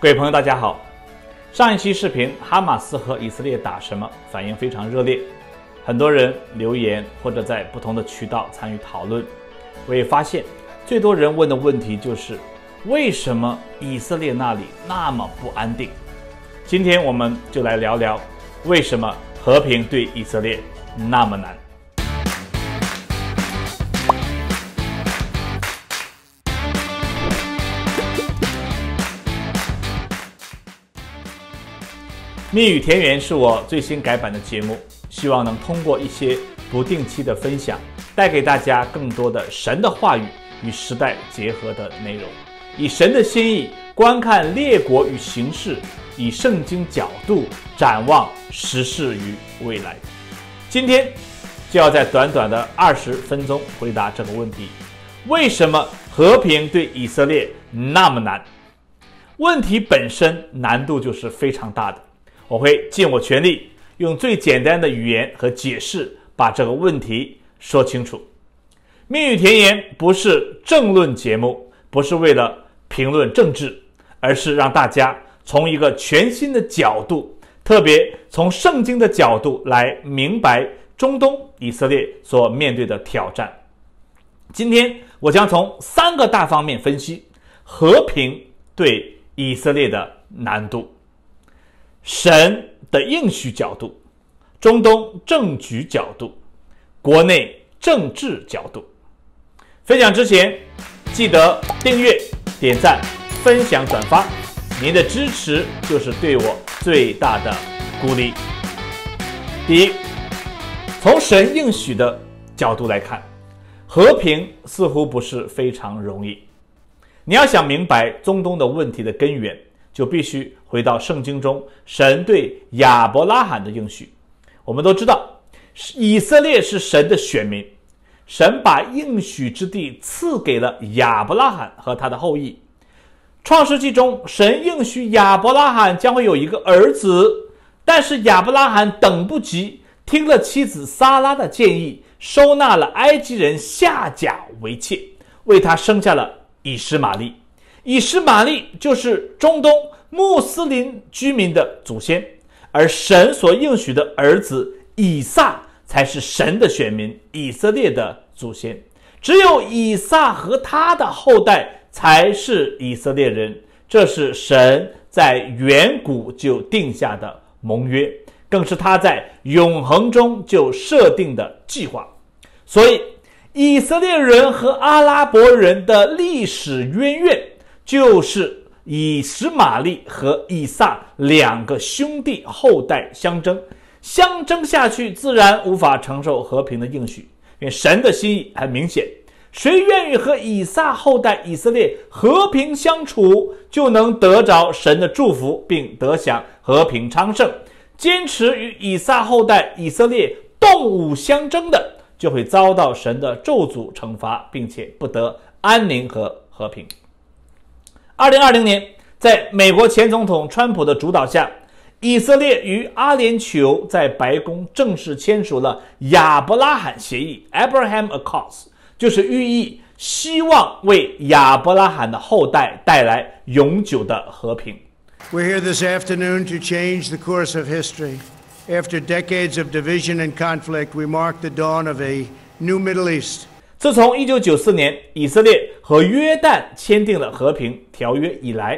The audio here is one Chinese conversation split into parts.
各位朋友，大家好。上一期视频，哈马斯和以色列打什么？反应非常热烈，很多人留言或者在不同的渠道参与讨论。我也发现，最多人问的问题就是：为什么以色列那里那么不安定？今天我们就来聊聊，为什么和平对以色列那么难。蜜语田园是我最新改版的节目，希望能通过一些不定期的分享，带给大家更多的神的话语与时代结合的内容，以神的心意观看列国与形势，以圣经角度展望时事与未来。今天就要在短短的二十分钟回答这个问题：为什么和平对以色列那么难？问题本身难度就是非常大的。我会尽我全力，用最简单的语言和解释把这个问题说清楚。蜜语甜言不是政论节目，不是为了评论政治，而是让大家从一个全新的角度，特别从圣经的角度来明白中东以色列所面对的挑战。今天我将从三个大方面分析和平对以色列的难度。神的应许角度，中东政局角度，国内政治角度。分享之前，记得订阅、点赞、分享、转发，您的支持就是对我最大的鼓励。第一，从神应许的角度来看，和平似乎不是非常容易。你要想明白中东的问题的根源。就必须回到圣经中神对亚伯拉罕的应许。我们都知道，以色列是神的选民，神把应许之地赐给了亚伯拉罕和他的后裔。创世纪中，神应许亚伯拉罕将会有一个儿子，但是亚伯拉罕等不及，听了妻子撒拉的建议，收纳了埃及人夏甲为妾，为他生下了以实玛利。以实玛利就是中东穆斯林居民的祖先，而神所应许的儿子以撒才是神的选民，以色列的祖先。只有以撒和他的后代才是以色列人，这是神在远古就定下的盟约，更是他在永恒中就设定的计划。所以，以色列人和阿拉伯人的历史渊源。就是以实玛利和以撒两个兄弟后代相争，相争下去自然无法承受和平的应许，因为神的心意很明显，谁愿意和以撒后代以色列和平相处，就能得着神的祝福，并得享和平昌盛；坚持与以撒后代以色列动武相争的，就会遭到神的咒诅惩罚，并且不得安宁和和平。二零二零年，在美国前总统川普的主导下，以色列与阿联酋在白宫正式签署了亚伯拉罕协议 （Abraham Accords），就是寓意希望为亚伯拉罕的后代带来永久的和平。We're here this afternoon to change the course of history. After decades of division and conflict, we mark the dawn of a new Middle East. 自从1994年以色列和约旦签订了和平条约以来，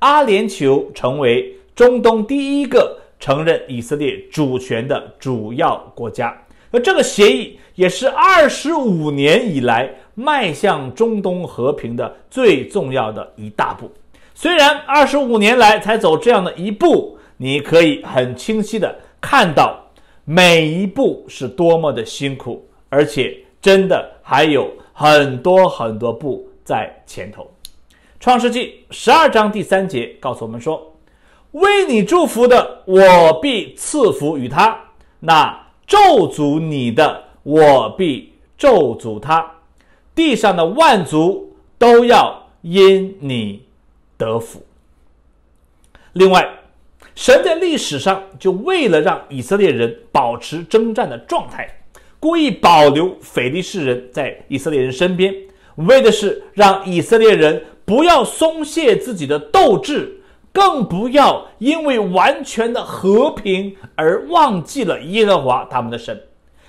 阿联酋成为中东第一个承认以色列主权的主要国家。而这个协议也是25年以来迈向中东和平的最重要的一大步。虽然25年来才走这样的一步，你可以很清晰的看到每一步是多么的辛苦，而且。真的还有很多很多步在前头。创世纪十二章第三节告诉我们说：“为你祝福的，我必赐福于他；那咒诅你的，我必咒诅他。地上的万族都要因你得福。”另外，神在历史上就为了让以色列人保持征战的状态。故意保留腓力士人在以色列人身边，为的是让以色列人不要松懈自己的斗志，更不要因为完全的和平而忘记了耶和华他们的神。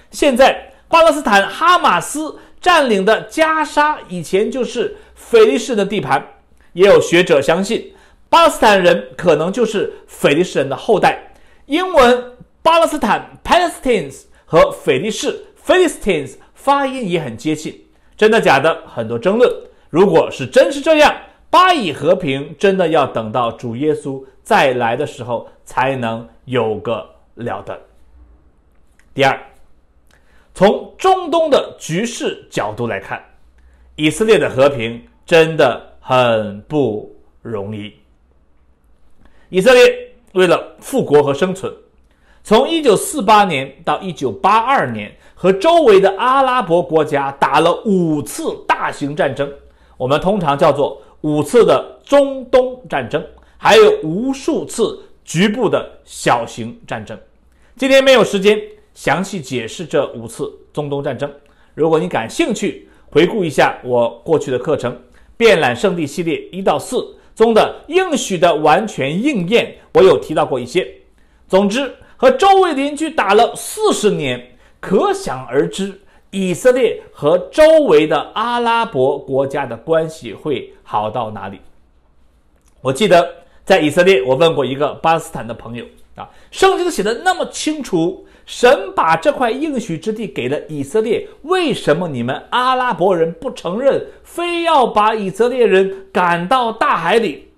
现在，巴勒斯坦哈马斯占领的加沙以前就是腓力士的地盘，也有学者相信，巴勒斯坦人可能就是腓力士人的后代。英文巴勒斯坦 （Palestines） 和腓力士 （Philistines） 发音也很接近。真的假的？很多争论。如果是真是这样，巴以和平真的要等到主耶稣再来的时候才能有个了得。第二。从中东的局势角度来看，以色列的和平真的很不容易。以色列为了复国和生存，从1948年到1982年，和周围的阿拉伯国家打了五次大型战争，我们通常叫做五次的中东战争，还有无数次局部的小型战争。今天没有时间。详细解释这五次中东战争。如果你感兴趣，回顾一下我过去的课程《遍览圣地》系列一到四中的应许的完全应验，我有提到过一些。总之，和周围邻居打了四十年，可想而知，以色列和周围的阿拉伯国家的关系会好到哪里？我记得在以色列，我问过一个巴勒斯坦的朋友啊，圣经写的那么清楚。神把这块应许之地给了以色列，为什么你们阿拉伯人不承认，非要把以色列人赶到大海里？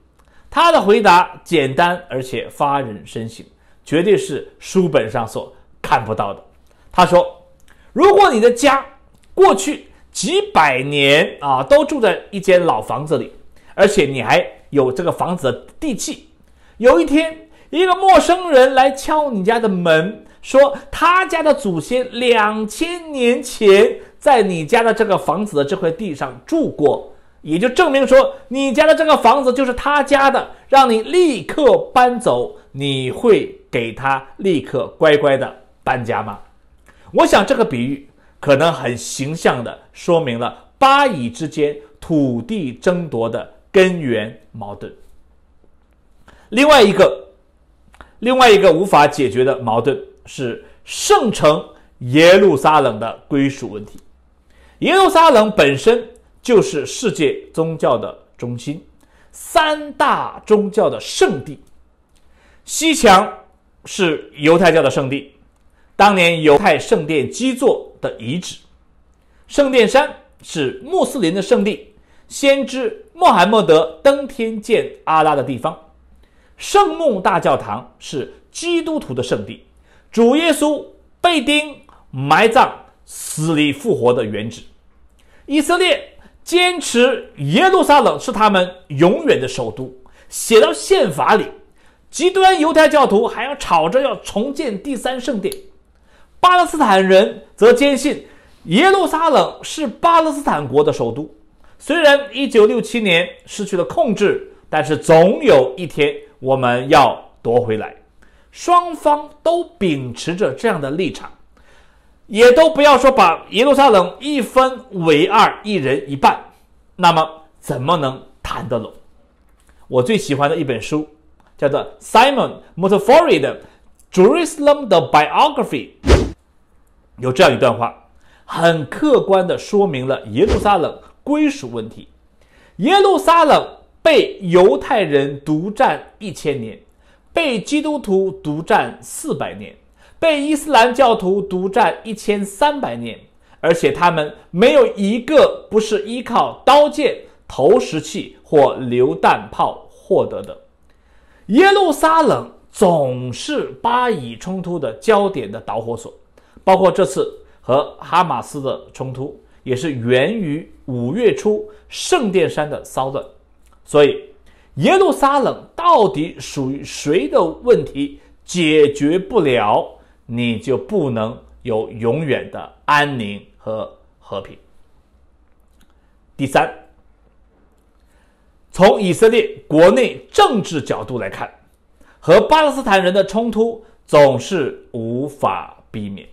他的回答简单而且发人深省，绝对是书本上所看不到的。他说：“如果你的家过去几百年啊都住在一间老房子里，而且你还有这个房子的地契，有一天一个陌生人来敲你家的门。”说他家的祖先两千年前在你家的这个房子的这块地上住过，也就证明说你家的这个房子就是他家的，让你立刻搬走，你会给他立刻乖乖的搬家吗？我想这个比喻可能很形象的说明了巴以之间土地争夺的根源矛盾。另外一个，另外一个无法解决的矛盾。是圣城耶路撒冷的归属问题。耶路撒冷本身就是世界宗教的中心，三大宗教的圣地。西墙是犹太教的圣地，当年犹太圣殿基座的遗址；圣殿山是穆斯林的圣地，先知穆罕默德登天见阿拉的地方；圣墓大教堂是基督徒的圣地。主耶稣被钉、埋葬、死里复活的原址，以色列坚持耶路撒冷是他们永远的首都，写到宪法里。极端犹太教徒还要吵着要重建第三圣殿，巴勒斯坦人则坚信耶路撒冷是巴勒斯坦国的首都。虽然1967年失去了控制，但是总有一天我们要夺回来。双方都秉持着这样的立场，也都不要说把耶路撒冷一分为二，一人一半，那么怎么能谈得拢？我最喜欢的一本书叫做 Simon Montefiore 的《Jerusalem 的 Biography》，有这样一段话，很客观地说明了耶路撒冷归属问题。耶路撒冷被犹太人独占一千年。被基督徒独占四百年，被伊斯兰教徒独占一千三百年，而且他们没有一个不是依靠刀剑、投石器或榴弹炮获得的。耶路撒冷总是巴以冲突的焦点的导火索，包括这次和哈马斯的冲突，也是源于五月初圣殿山的骚乱，所以。耶路撒冷到底属于谁的问题解决不了，你就不能有永远的安宁和和平。第三，从以色列国内政治角度来看，和巴勒斯坦人的冲突总是无法避免。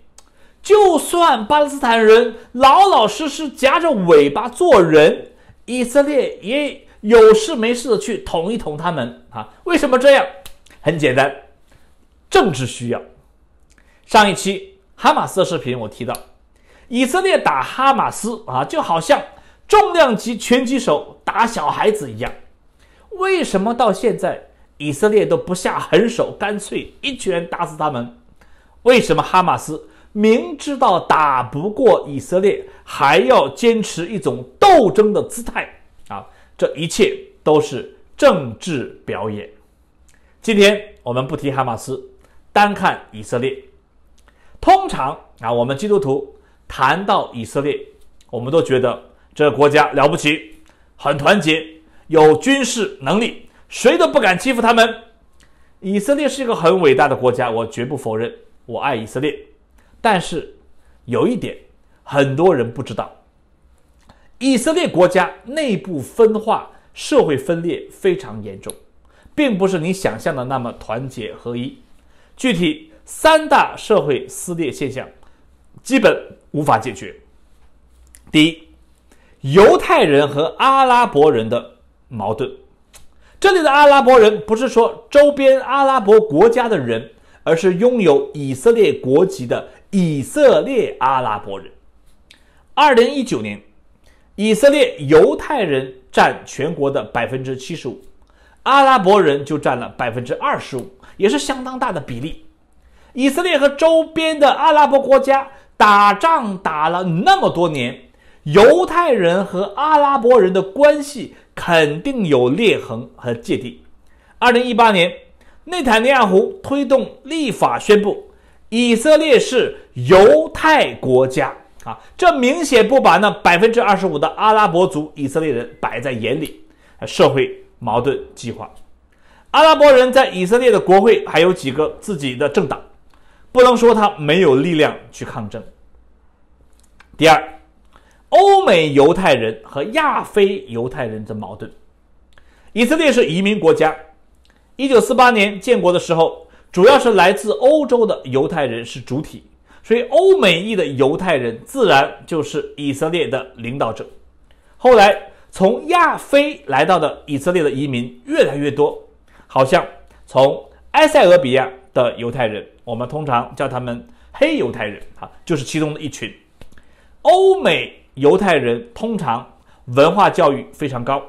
就算巴勒斯坦人老老实实夹着尾巴做人，以色列也。有事没事的去捅一捅他们啊？为什么这样？很简单，政治需要。上一期哈马斯的视频我提到，以色列打哈马斯啊，就好像重量级拳击手打小孩子一样。为什么到现在以色列都不下狠手，干脆一拳打死他们？为什么哈马斯明知道打不过以色列，还要坚持一种斗争的姿态啊？这一切都是政治表演。今天我们不提哈马斯，单看以色列。通常啊，我们基督徒谈到以色列，我们都觉得这国家了不起，很团结，有军事能力，谁都不敢欺负他们。以色列是一个很伟大的国家，我绝不否认。我爱以色列，但是有一点很多人不知道：以色列国家内部分化、社会分裂非常严重，并不是你想象的那么团结合一。具体三大社会撕裂现象，基本无法解决。第一，犹太人和阿拉伯人的矛盾。这里的阿拉伯人不是说周边阿拉伯国家的人。而是拥有以色列国籍的以色列阿拉伯人。二零一九年，以色列犹太人占全国的百分之七十五，阿拉伯人就占了百分之二十五，也是相当大的比例。以色列和周边的阿拉伯国家打仗打了那么多年，犹太人和阿拉伯人的关系肯定有裂痕和芥蒂。二零一八年。内塔尼亚胡推动立法宣布，以色列是犹太国家啊，这明显不把那百分之二十五的阿拉伯族以色列人摆在眼里，社会矛盾激化。阿拉伯人在以色列的国会还有几个自己的政党，不能说他没有力量去抗争。第二，欧美犹太人和亚非犹太人的矛盾，以色列是移民国家。一九四八年建国的时候，主要是来自欧洲的犹太人是主体，所以欧美裔的犹太人自然就是以色列的领导者。后来从亚非来到的以色列的移民越来越多，好像从埃塞俄比亚的犹太人，我们通常叫他们黑犹太人，啊，就是其中的一群。欧美犹太人通常文化教育非常高，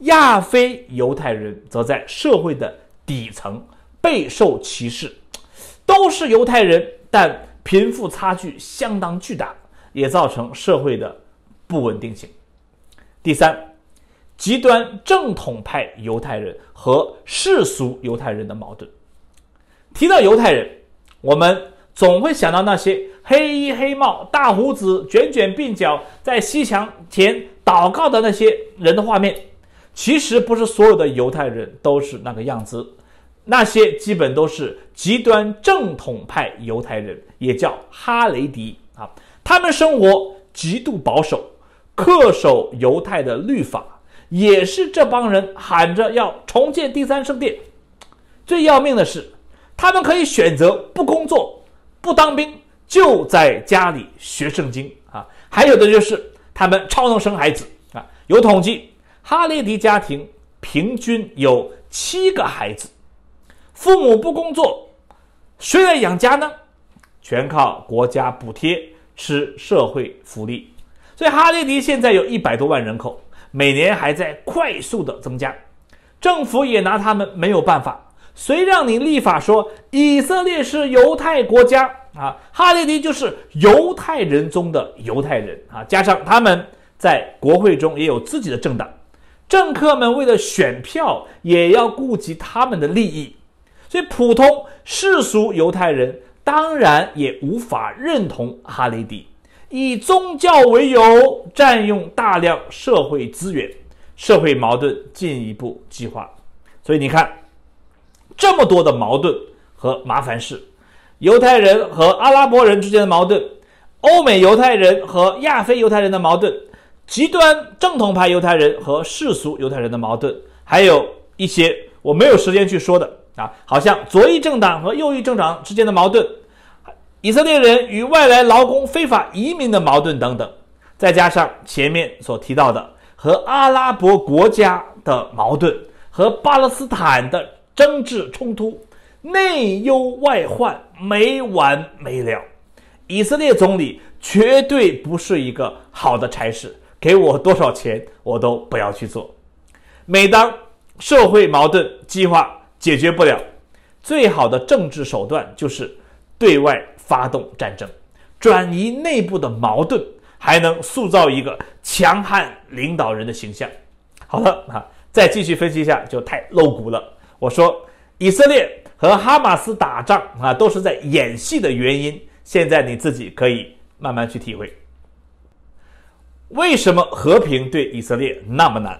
亚非犹太人则在社会的。底层备受歧视，都是犹太人，但贫富差距相当巨大，也造成社会的不稳定性。第三，极端正统派犹太人和世俗犹太人的矛盾。提到犹太人，我们总会想到那些黑衣黑帽、大胡子、卷卷鬓角，在西墙前祷告的那些人的画面。其实不是所有的犹太人都是那个样子，那些基本都是极端正统派犹太人，也叫哈雷迪啊。他们生活极度保守，恪守犹太的律法，也是这帮人喊着要重建第三圣殿。最要命的是，他们可以选择不工作、不当兵，就在家里学圣经啊。还有的就是他们超能生孩子啊，有统计。哈雷迪家庭平均有七个孩子，父母不工作，谁来养家呢？全靠国家补贴吃社会福利。所以哈雷迪现在有一百多万人口，每年还在快速的增加，政府也拿他们没有办法。谁让你立法说以色列是犹太国家啊？哈雷迪就是犹太人中的犹太人啊！加上他们在国会中也有自己的政党。政客们为了选票，也要顾及他们的利益，所以普通世俗犹太人当然也无法认同哈雷迪，以宗教为由占用大量社会资源，社会矛盾进一步激化。所以你看，这么多的矛盾和麻烦事：犹太人和阿拉伯人之间的矛盾，欧美犹太人和亚非犹太人的矛盾。极端正统派犹太人和世俗犹太人的矛盾，还有一些我没有时间去说的啊，好像左翼政党和右翼政党之间的矛盾，以色列人与外来劳工非法移民的矛盾等等，再加上前面所提到的和阿拉伯国家的矛盾和巴勒斯坦的争执冲突，内忧外患没完没了。以色列总理绝对不是一个好的差事，给我多少钱我都不要去做。每当社会矛盾激化解决不了，最好的政治手段就是对外发动战争，转移内部的矛盾，还能塑造一个强悍领导人的形象。好了啊，再继续分析一下就太露骨了。我说以色列和哈马斯打仗啊，都是在演戏的原因，现在你自己可以慢慢去体会。为什么和平对以色列那么难？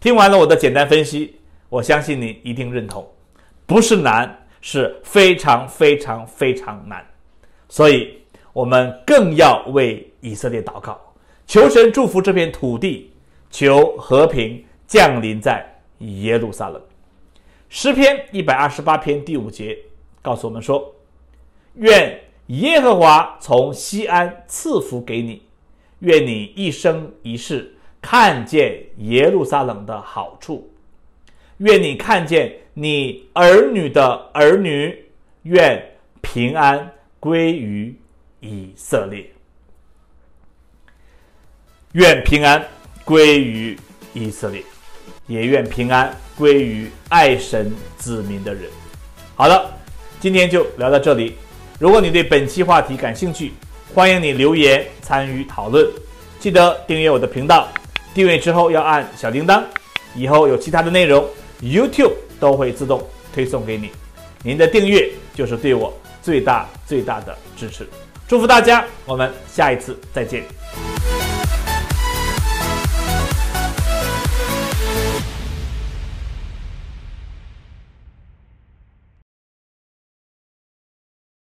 听完了我的简单分析，我相信你一定认同，不是难，是非常非常非常难。所以，我们更要为以色列祷告，求神祝福这片土地，求和平降临在耶路撒冷。诗篇一百二十八篇第五节告诉我们说：“愿耶和华从西安赐福给你，愿你一生一世。”看见耶路撒冷的好处，愿你看见你儿女的儿女，愿平安归于以色列，愿平安归于以色列，也愿平安归于爱神子民的人。好了，今天就聊到这里。如果你对本期话题感兴趣，欢迎你留言参与讨论，记得订阅我的频道。订阅之后要按小铃铛，以后有其他的内容，YouTube 都会自动推送给你。您的订阅就是对我最大最大的支持。祝福大家，我们下一次再见。